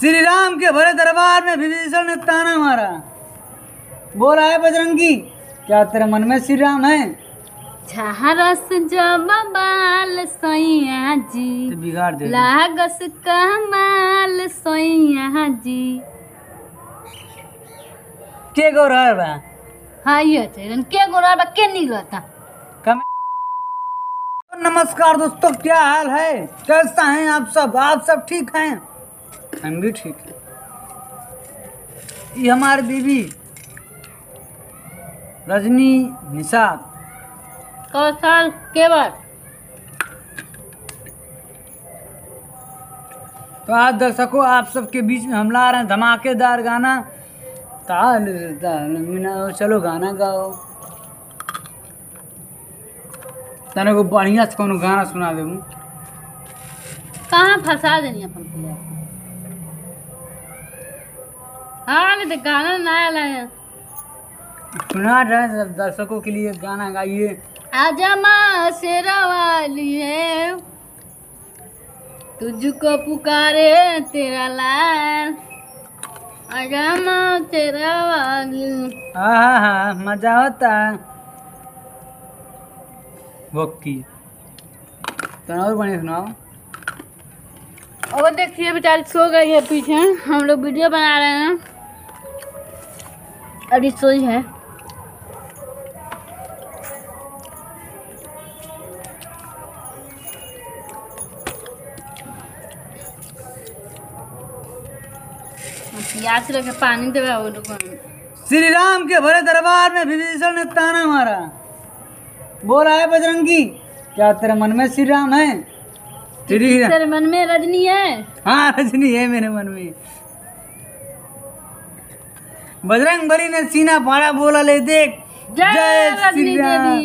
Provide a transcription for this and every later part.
श्री राम के भरे दरबार में विभीषण ने ताना मारा। बोला है बजरंगी क्या तेरे मन में श्री राम है? झारस जब बाल सैया जी तो बिगाड़ दे लागस कमाल सैया जी। के गो रहा बा? हाँ ये चलन के गोरा बा? के निकलता कम नमस्कार दोस्तों क्या हाल है? कैसा हैं आप सब? आप सब ठीक हैं? हम भी ठीक हैं। ये हमारी बीवी रजनी निषाद कौशल केवल तो आज दर्शकों आप सबके बीच में हम ला रहे हैं धमाकेदार गाना। ताल ताल मिना चलो गाना गाओ। तने को बढ़िया से कोनो गाना सुना देबू। कहाँ फंसा देनी अपन प्लेयर हाँ तो गाना नया लाया सुना रहे दर्शकों के लिए गाना गाइए। आजा माँ शेरा वाली है। तुझको पुकारे तेरा लाल। आजा माँ तेरा वाली। हाँ हाँ मज़ा होता। है वक्की। तो और बढ़िया सुनाओ। और देखिए बेचारी सो गई है पीछे। हम लोग वीडियो बना रहे हैं। अभी सोई है प्यास रखे पानी देवे वो श्री राम के भरे दरबार में विभीषण ने ताना मारा। बोला है बजरंगी क्या तेरे मन में श्री राम है? तेरे मन में रजनी है। हाँ रजनी है मेरे मन में। बजरंग बली ने सीना फाड़ा बोला ले देख। जय रजनी श्री राम।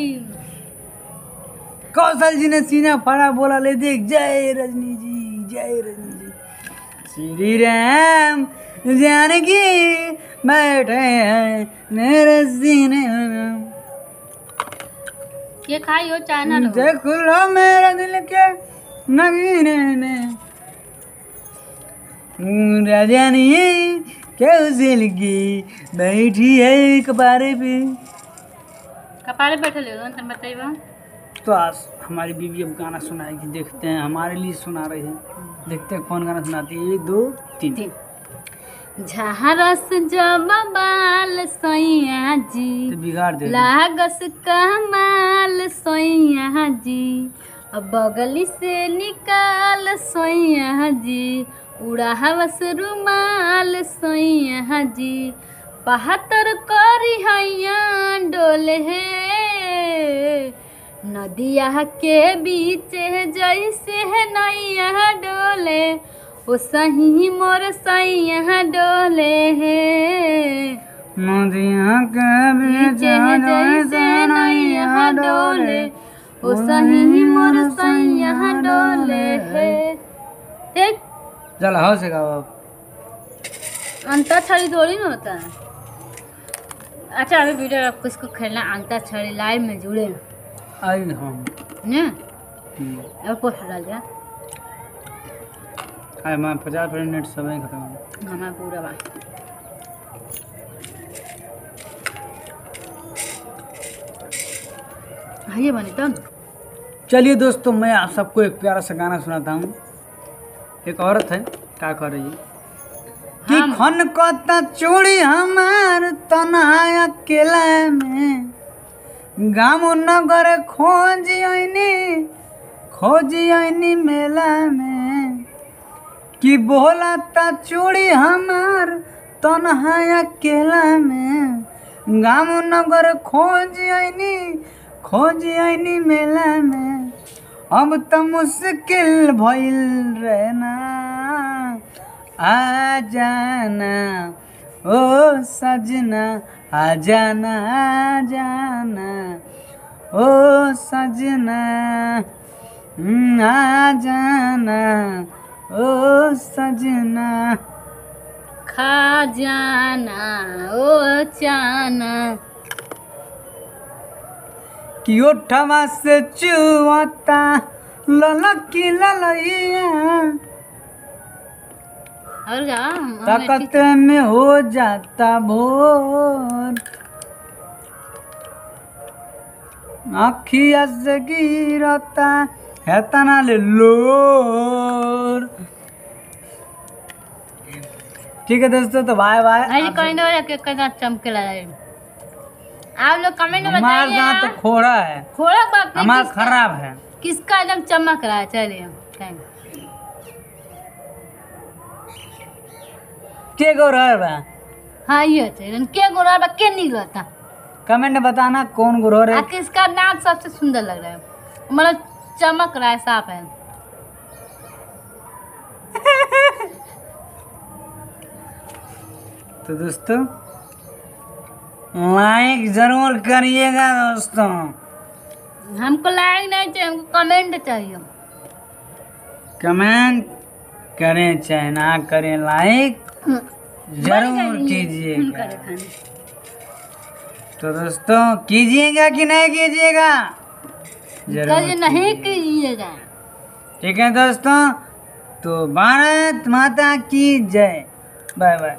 कौशल जी ने सीना फाड़ा बोला ले देख। जय रजनी जी जय रजनी जी। श्री राम जानकी बैठे हैं मेरे सीने में। ये खाई हो चाइना देख लो मेरा दिल के नगीने ने राजानी क्या उसे लगी बैठी है कपारे पे। कपारे बैठे ले तुम बताइए तो आज हमारी बीवी अब गाना सुनाएगी देखते हैं हमारे लिए सुना रही है। देखते हैं कौन गाना सुनाती है। एक दो तीन। झारस जब बाल सैया जी तो बिगाड़ दे लागस कमाल सैया जी अब बगली से निकाल सैया जी उड़ा हवस रुमाल सैया जी बहत्तर करी हैया डोले हे। नदिया के बीच जैसे है नैया डोले। ओ सही मोर सैया डोले हे। नदिया के बीच जैसे नैया डोले। ओ सही मोर सैया डोले हे। देख चल हो से अब। अंताक्षरी थोड़ी ना होता है। अच्छा अभी वीडियो आपको इसको खेलना अंताक्षरी लाइव में जुड़े आई हम ने? हम्म। और पोस्ट डाल दिया। आई मैं पचास मिनट समय खत्म। हो हमारा पूरा बा हाँ ये बनी तो। चलिए दोस्तों मैं आप सबको एक प्यारा सा गाना सुनाता हूँ। एक औरत है क्या कर रही है। कि खन कता चूड़ी हमार तनहा अकेला में। गाम नगर खोज आईनी खोज आईनी मेला में। कि बोला ता चूड़ी हमार तनहा अकेला में। गाम नगर खोज आईनी खोज आईनी मेला में। अब तो मुश्किल भइल रहना आ जाना ओ सजना आ जाना आ जाना ओ सजना हम्म, आ जाना ओ सजना। खा जाना ओ चाना कि ओठवा से चुवता ललकी ललैया और ताकत में हो जाता भोर आखिया से गिरता है तना ले लोर ठीक है दोस्तों तो बाय बाय में बताइए कितना चमके लगा है आप लोग कमेंट में हमारा बताइए दांत तो खोड़ा है। बात नहीं हमारा खराब है। किसका एकदम चमक रहा है? चलिए थैंक के गो रहा हाँ ये थे के गोरा बा के नहीं रहता कमेंट में बताना कौन गुरु आ किसका दांत सबसे सुंदर लग रहा है? मतलब चमक रहा है साफ़ है। तो दोस्तों लाइक ज़रूर करिएगा दोस्तों। हमको लाइक नहीं चाहिए हमको कमेंट चाहिए। कमेंट करें चाहे ना करें लाइक ज़रूर कीजिएगा। तो दोस्तों कीजिएगा कि नहीं कीजिएगा? ज़रूर नहीं कीजिएगा। ठीक है दोस्तों तो भारत माता की जय। Bye bye